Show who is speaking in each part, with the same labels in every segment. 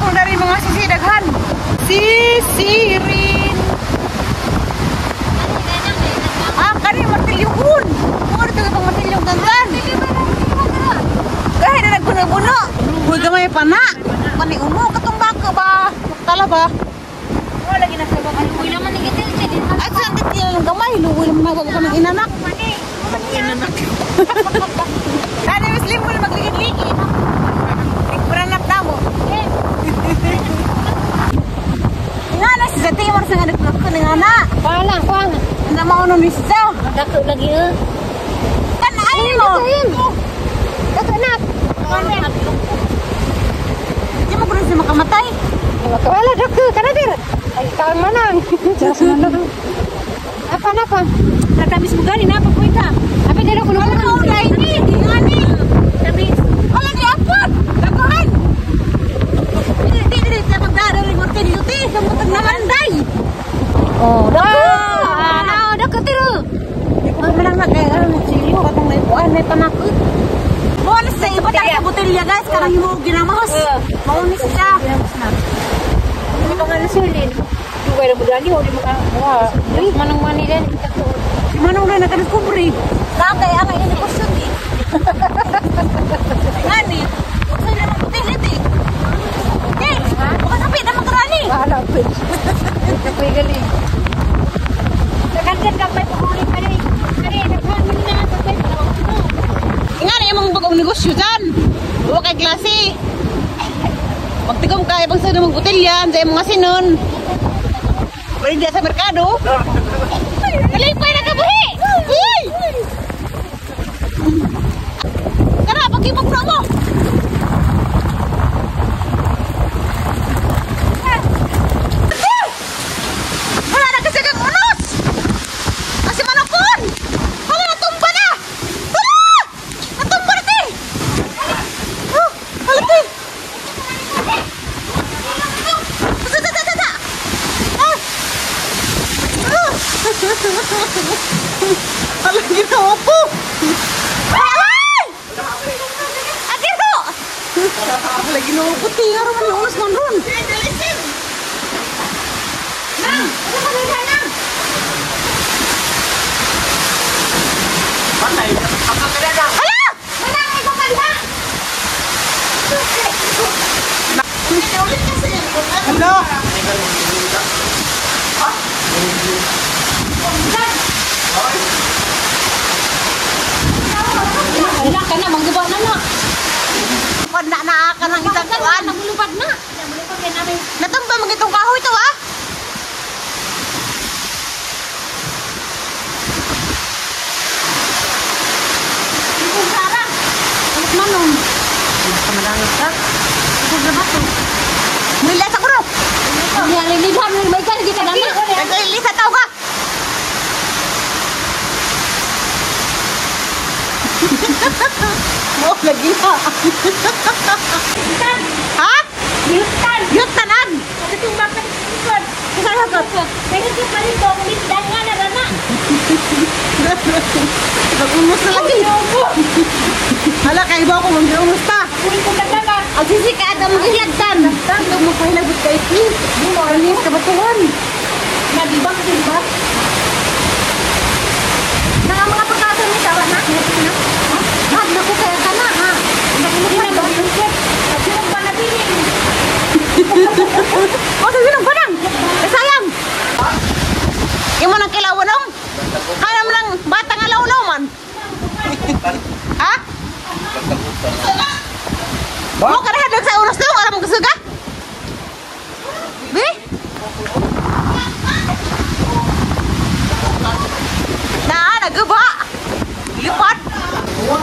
Speaker 1: Ako dari mga sisidaghan. Sisirin. Ah, kani martilyuhon. Mo dito ka martilyong gantan. Kahit na nagbuno-buno. Huwag gamay pa na. Pani umo katong baka ba? Tala ba?
Speaker 2: Wala
Speaker 1: ka Muslim na magligid-ligid. Nagparanap na mo. Nga na si Zati mo sa nga nagplot ko nga na.
Speaker 2: Pala, pala.
Speaker 1: Siya.
Speaker 2: Dako lagi eh.
Speaker 1: Kan ay mo.
Speaker 2: Dako na.
Speaker 1: Di mo pala siya makamatay.
Speaker 2: Wala dako kana dir. Ay kaon manang. Jas manang. Apa napa?
Speaker 1: Tatabis mo gani na pa po ita.
Speaker 2: Abi dira kuno
Speaker 1: Wala na ulay ni. Ingani.
Speaker 2: Tabi.
Speaker 1: Wala ni apot.
Speaker 2: Ini pa nga nasulin. Duwa na budali o di maka. Wah, manang mani din. Dako.
Speaker 1: Si Manong na nakadiscovery. Nakay ang ini ko shoot eh. Ngani? butilya, sa mga sinon. Pwede sa merkado. Kaling pa na kabuhi! Uy! Tara, pagkipag-promo! Wala, ginawa po, te! Araw man yung unos man ron! Nang! Ano ka na, Nang? Hala! Wala kang kumanda! Hello?
Speaker 2: Wala ka na, mangguba na na.
Speaker 1: Panda na ka ng isang kuan.
Speaker 2: Nagulupad na.
Speaker 1: Natumba mag itong kahoy to ah. Sara. Anak manong. Ka. Na? Mula sa kuro.
Speaker 2: Kita na na.
Speaker 1: Nag-ili sa tao ka. Mo lagi na. ha?
Speaker 2: Yutan.
Speaker 1: Yut tanan.
Speaker 2: Itong bakit ikot.
Speaker 1: Kisaya ka.
Speaker 2: Kaya ito pa rin dong, mindan nga na na.
Speaker 1: Nag-umus na lagi. Hala, kay iba ako mag-umus pa.
Speaker 2: Uli ko na na.
Speaker 1: Ang sisi ka ada mag-ilagtan. Tanto mo pa hilabot kay Pi. Di mo alis ka batuhan.
Speaker 2: Nagibang din ba?
Speaker 1: Nang mga pagkasa ni tawa na. Ha?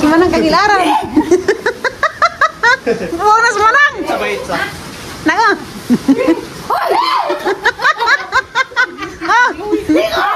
Speaker 1: Gimana kagilaran? Bonus manang. Nanga. Ah.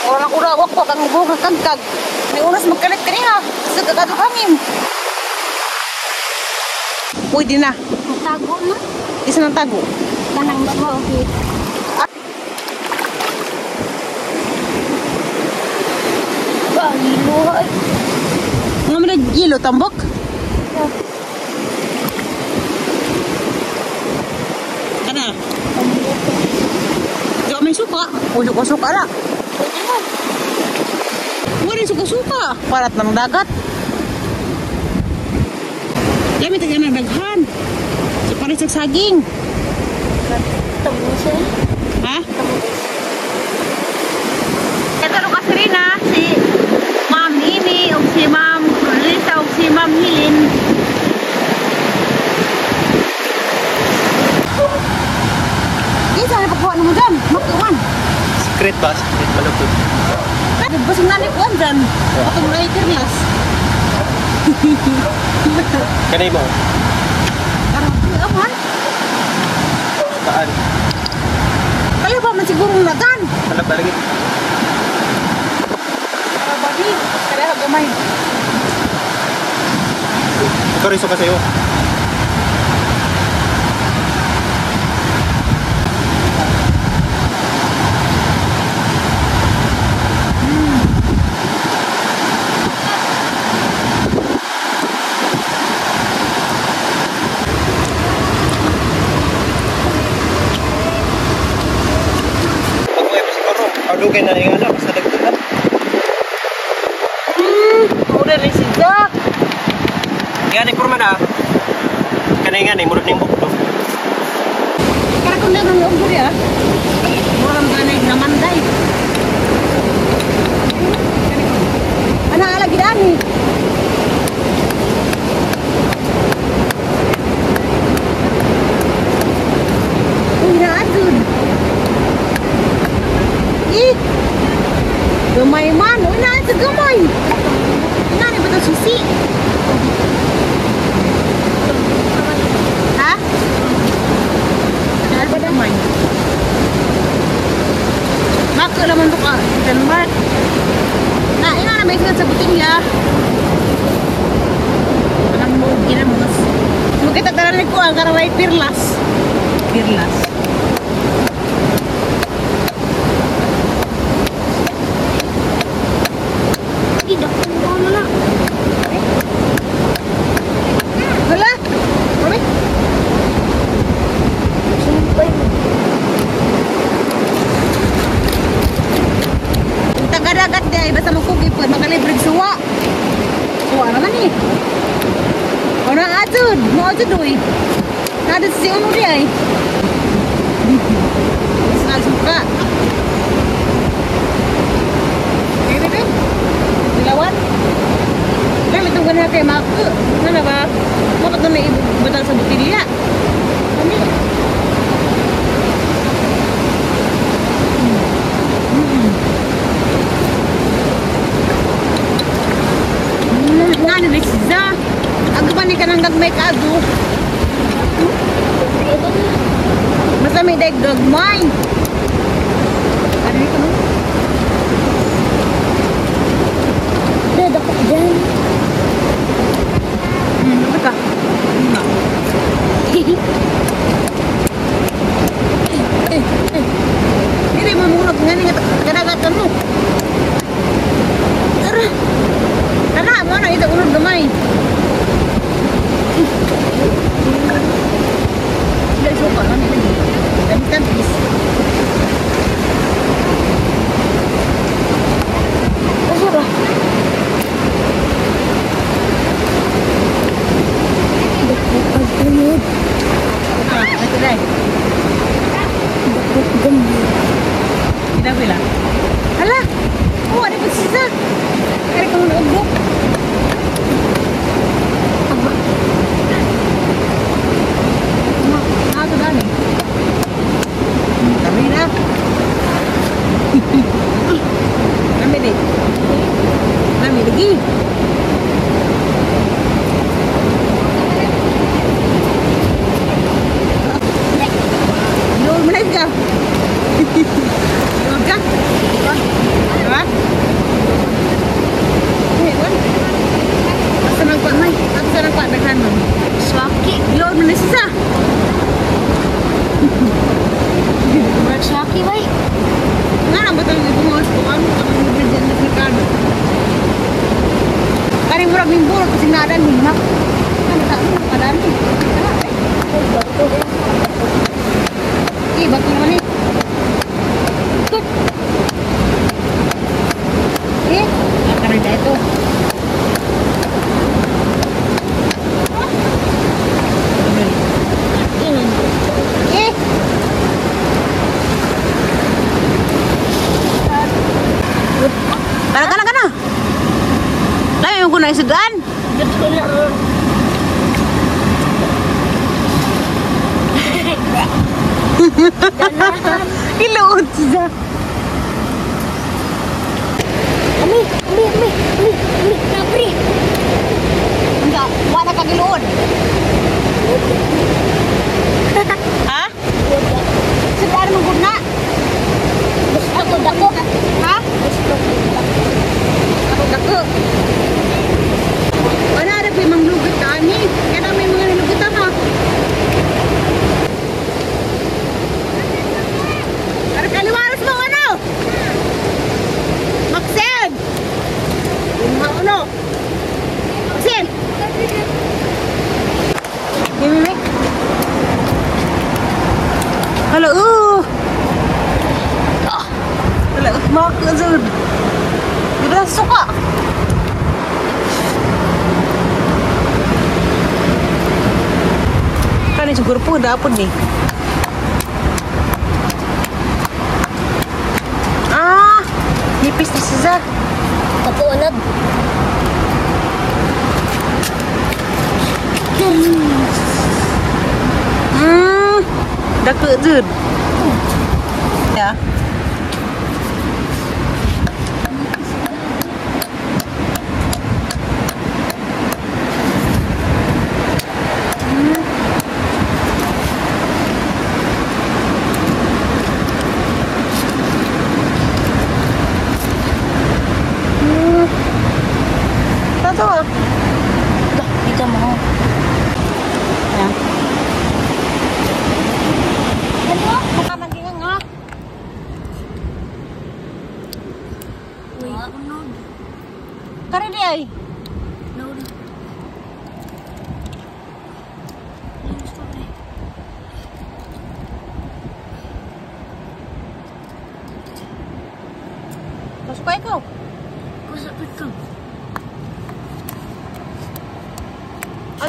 Speaker 1: Orang ura wak ko kang buhok kang kag. May unas magkalit kaniha sa kakadto hangin. Uy di na.
Speaker 2: Tago na.
Speaker 1: Isa nang tago.
Speaker 2: Tanang ba mo okay. Bagilo.
Speaker 1: Ano mo gilo tambok? Kana. Tambok. Jo may suka. Ulo ko suka ra. Wala suka-suka. Parat ng dagat. Kami taga ng daghan. So, pares sa saging.
Speaker 2: Tabusin.
Speaker 1: Ha? Ito rin kasi rin ha, si Ma'am Amy o si Ma'am Lisa o si Ma'am Hilin. Isa na pagkuha mo dyan, makuhan.
Speaker 3: Secret ba? Secret malupot.
Speaker 1: Kasi basong nanik ko dyan. Atong later nilas.
Speaker 3: Kanay mo.
Speaker 1: Karang aman.
Speaker 3: Kaan.
Speaker 1: Kaya ba man siguro nagan?
Speaker 3: Alam ba lagi?
Speaker 1: Para babi, kaya gamay.
Speaker 3: Ikaw rin suka sa'yo. Pag may siguro, kadugay na yung anak sa dagdagan.
Speaker 1: Hmm, udah rin si Jack.
Speaker 3: Yan ay kurma na. Kanay nga, murag na yung bukto.
Speaker 1: Kaya kung na nung umbur ya. Orang ganay naman day. Ano nga lagi dami? Uy, naadun. Ih, gamay man. Uy, naadun gamay. Nga, ba ito susi? Ha? Dahil ba naman? Mako naman to ka. Ikan mat. Na, ina na may ikan sa butilya. Anong mo, ginamos. Magkita talanig ko ang karaway pirlas. Pirlas.
Speaker 2: Tidak ko na na.
Speaker 1: Wala. Mami.
Speaker 2: Sumpay.
Speaker 1: Ang taga-dagat di ay basta makalibrig suwa. Suwa naman eh. O na atod, mo atod uy. Nadot si uno di ay. Suka. Okay, bebe. Dilawan. Kaya may tunggan natin mako. Ano na ba? Bakit na ibatang sa butilya? Kami. may kado. Basta may
Speaker 2: mine.
Speaker 1: Ávila. Wala ka giluod. Ha? Sedar mo guna.
Speaker 2: Ako dako.
Speaker 1: Ha? Ako dako. Wala na pa mang lugat ka ani. Kaya macam kerupuk dah apa ni? Ah, nipis di sejak. Tapi mana? Hmm,
Speaker 2: dah kerja.
Speaker 1: Ya. Yeah.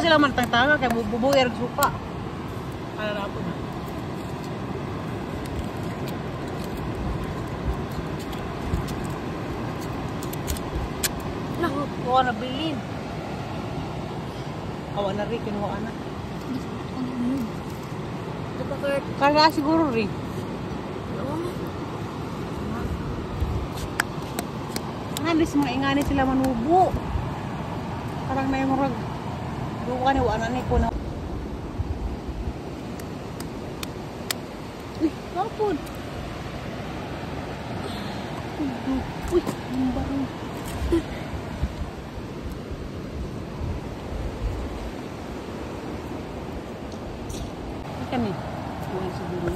Speaker 1: Sila man tanga kay bubuyer suka. Para na po na. Nah, kuha na bilin. Awa na rin, kinuha na.
Speaker 2: Ito pa Kurt.
Speaker 1: Kaya siguro rin. Nganis mga ingani sila manubo. Parang may murag. Duwa ni wala ni ko na. Uy, kapon. Uy, ang barang. Ikan ni. Wala siguro.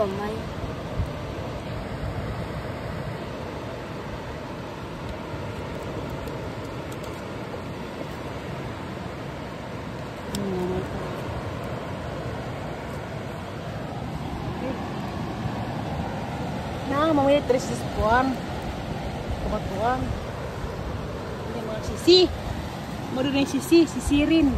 Speaker 2: Pamay.
Speaker 1: Na, mamaya tres kuan. Kabatuan. Ini mga sisi. Mo rin yung sisi, sisirin.